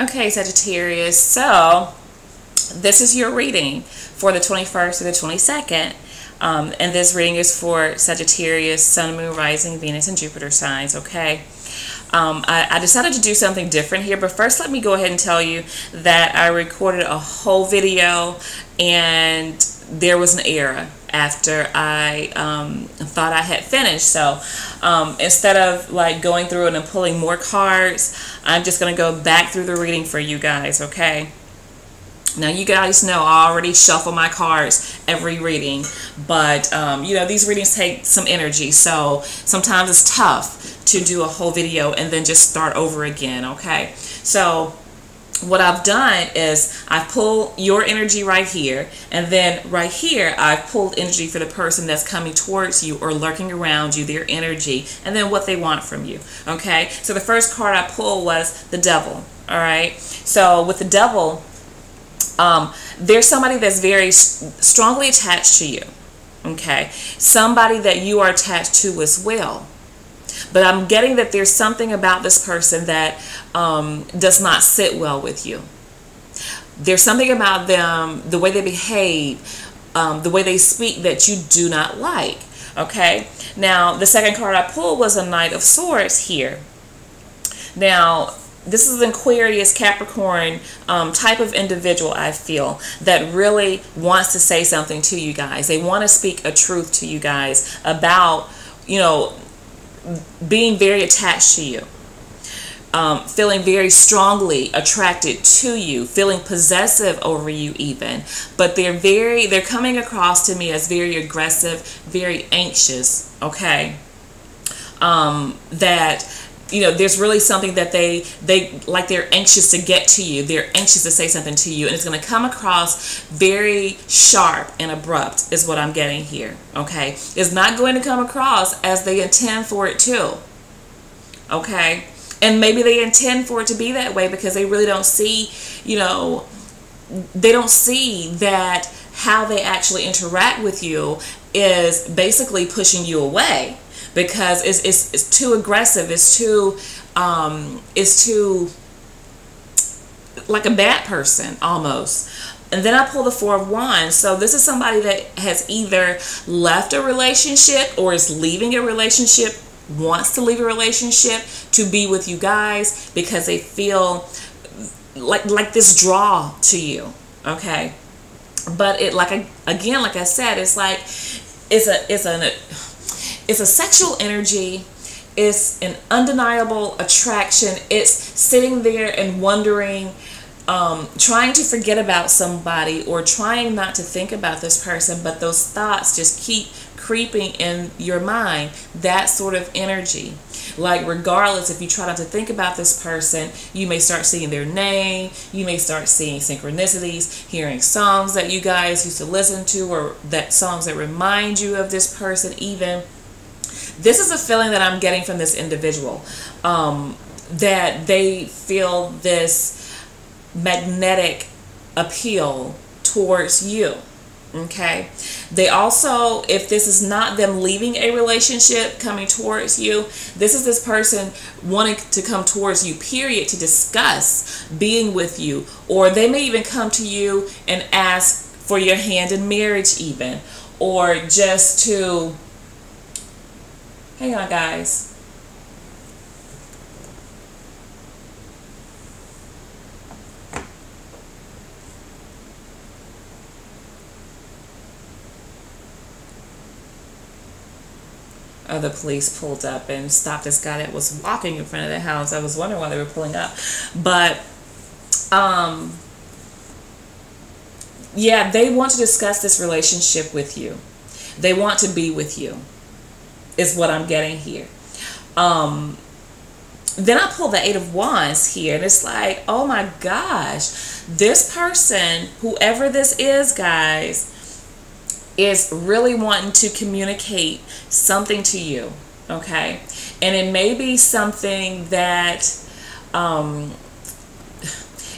Okay, Sagittarius. So, this is your reading for the 21st to the 22nd. Um, and this reading is for Sagittarius, Sun, Moon, Rising, Venus, and Jupiter signs, okay? Um, I, I, decided to do something different here, but first let me go ahead and tell you that I recorded a whole video and there was an error after I um, thought I had finished. So um, instead of like going through it and pulling more cards, I'm just going to go back through the reading for you guys, okay? Now you guys know I already shuffle my cards every reading, but um, you know these readings take some energy, so sometimes it's tough to do a whole video and then just start over again, okay? So what I've done is I've pulled your energy right here, and then right here, I've pulled energy for the person that's coming towards you or lurking around you, their energy, and then what they want from you. Okay, so the first card I pulled was the devil. All right, so with the devil, um, there's somebody that's very strongly attached to you. Okay, somebody that you are attached to as well. But I'm getting that there's something about this person that um, does not sit well with you. There's something about them, the way they behave, um, the way they speak that you do not like. Okay. Now, the second card I pulled was a Knight of Swords here. Now, this is an Aquarius, Capricorn um, type of individual, I feel, that really wants to say something to you guys. They want to speak a truth to you guys about, you know, being very attached to you. Um, feeling very strongly attracted to you, feeling possessive over you even. But they're very, they're coming across to me as very aggressive, very anxious, okay? Um, that you know there's really something that they they like they're anxious to get to you. They're anxious to say something to you. And it's going to come across very sharp and abrupt is what i'm getting here okay? It's not going to come across as they intend for it to okay? And maybe they intend for it to be that way because they really don't see you know they don't see that how they actually interact with you is basically pushing you away because it's, it's, it's too aggressive. It's too, um, it's too like a bad person almost. And then I pull the Four of Wands. So this is somebody that has either left a relationship or is leaving a relationship, wants to leave a relationship to be with you guys because they feel like like this draw to you. Okay. But it like again, like I said, it's like it's a it's an it's a sexual energy. It's an undeniable attraction. It's sitting there and wondering, um, trying to forget about somebody or trying not to think about this person, but those thoughts just keep creeping in your mind. That sort of energy. Like, regardless, if you try not to think about this person, you may start seeing their name, you may start seeing synchronicities, hearing songs that you guys used to listen to, or that songs that remind you of this person, even this is a feeling that I'm getting from this individual um, that they feel this magnetic appeal towards you. Okay. They also, if this is not them leaving a relationship coming towards you, this is this person wanting to come towards you, period, to discuss being with you. Or they may even come to you and ask for your hand in marriage, even, or just to Hang on, guys. Oh, the police pulled up and stopped this guy that was walking in front of the house. I was wondering why they were pulling up. But, um, yeah, they want to discuss this relationship with you. They want to be with you is what I'm getting here. Um, then I pull the Eight of Wands here, and it's like, oh my gosh, this person, whoever this is, guys, is really wanting to communicate something to you, okay? And it may be something that um,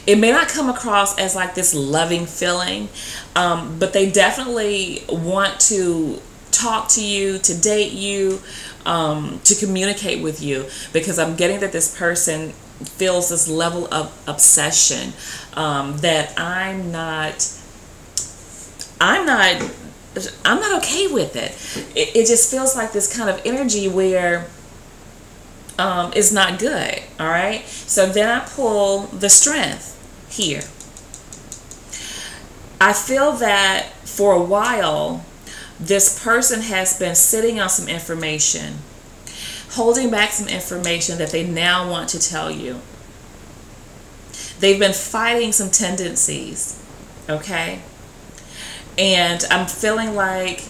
it may not come across as like this loving feeling, um, but they definitely want to talk to you, to date you, um, to communicate with you, because I'm getting that this person feels this level of obsession um, that I'm not. I'm not. I'm not okay with it. it. It just feels like this kind of energy where um, is not good. All right. So then I pull the strength here. I feel that for a while, this person has been sitting on some information, holding back some information that they now want to tell you. They've been fighting some tendencies, okay? And I'm feeling like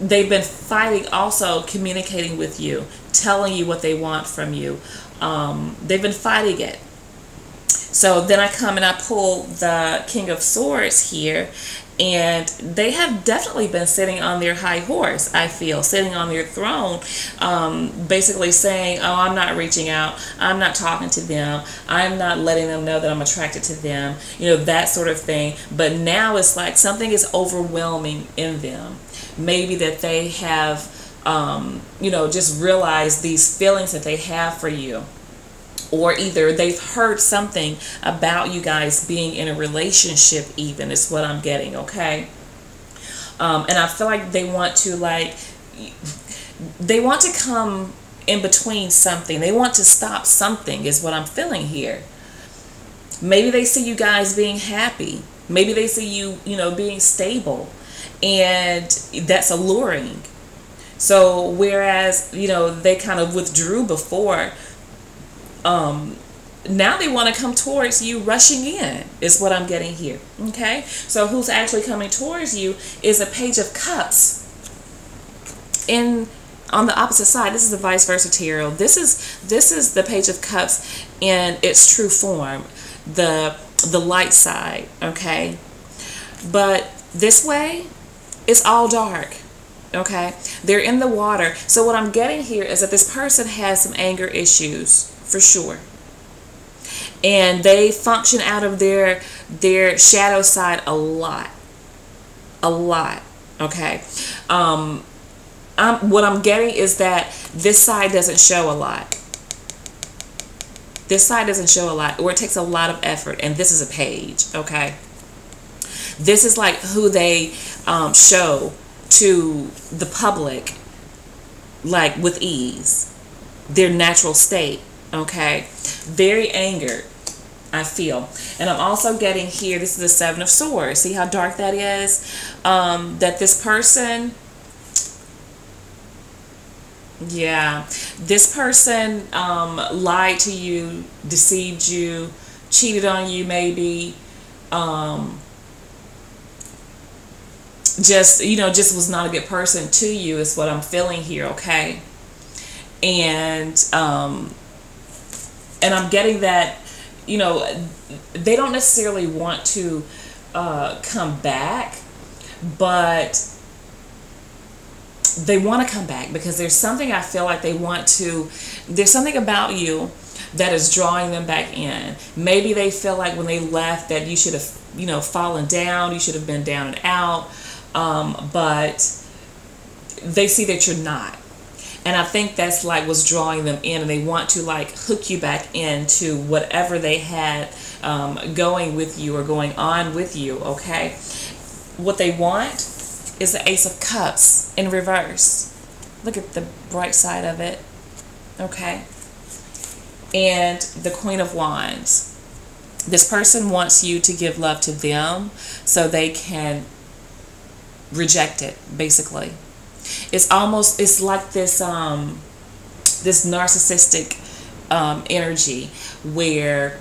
they've been fighting also communicating with you, telling you what they want from you. Um, they've been fighting it. So then I come and I pull the King of Swords here, and they have definitely been sitting on their high horse i feel sitting on their throne um, basically saying oh i'm not reaching out. I'm not talking to them. I'm not letting them know that i'm attracted to them you know that sort of thing. But now it's like something is overwhelming in them. Maybe that they have um, you know just realized these feelings that they have for you or either they've heard something about you guys being in a relationship even is what i'm getting okay? Um, and i feel like they want to like they want to come in between something. They want to stop something is what i'm feeling here. Maybe they see you guys being happy. Maybe they see you you know being stable. And that's alluring. So whereas you know they kind of withdrew before um, now they want to come towards you rushing in is what i'm getting here okay? So who's actually coming towards you is a page of cups in on the opposite side. This is the vice versa tarot this is this is the page of cups in its true form the the light side okay? But this way it's all dark okay? They're in the water. So what i'm getting here is that this person has some anger issues for sure. And they function out of their their shadow side a lot. A lot. Okay. Um, I'm, what I'm getting is that this side doesn't show a lot. This side doesn't show a lot, or it takes a lot of effort, and this is a page, okay? This is like who they um, show to the public, like with ease, their natural state okay very angered I feel. And I'm also getting here, this is the Seven of Swords. See how dark that is? Um, that this person, yeah, this person um, lied to you, deceived you, cheated on you maybe, um, just, you know, just was not a good person to you is what I'm feeling here, okay? And, um, and I'm getting that, you know, they don't necessarily want to uh, come back, but they want to come back because there's something I feel like they want to, there's something about you that is drawing them back in. Maybe they feel like when they left that you should have, you know, fallen down, you should have been down and out, um, but they see that you're not and I think that's like what's drawing them in, and they want to like hook you back into whatever they had um, going with you or going on with you. Okay, what they want is the Ace of Cups in reverse. Look at the bright side of it. Okay, and the Queen of Wands. This person wants you to give love to them so they can reject it, basically it's almost it's like this um this narcissistic um, energy where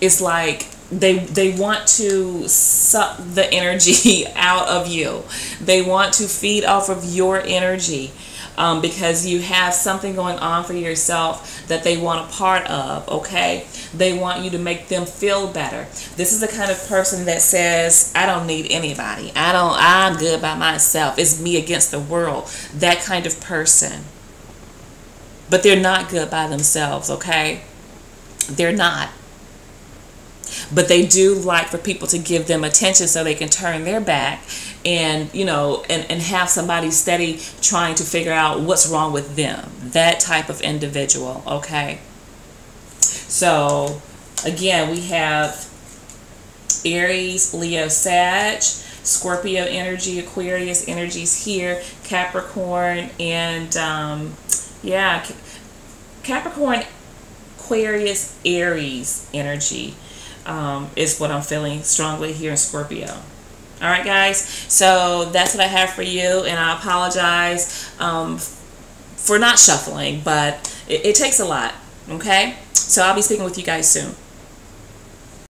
it's like they they want to suck the energy out of you. They want to feed off of your energy um, because you have something going on for yourself that they want a part of, okay? They want you to make them feel better. This is the kind of person that says, I don't need anybody. I don't, I'm good by myself. It's me against the world. That kind of person. But they're not good by themselves, okay? They're not but they do like for people to give them attention so they can turn their back and you know and, and have somebody steady trying to figure out what's wrong with them that type of individual okay So, again, we have Aries, Leo, Sag, Scorpio energy, Aquarius energies here, Capricorn, and um, yeah, Capricorn, Aquarius, Aries energy um, is what I'm feeling strongly here in Scorpio. All right, guys. So that's what I have for you, and I apologize um, for not shuffling, but it, it takes a lot. Okay. So I'll be speaking with you guys soon.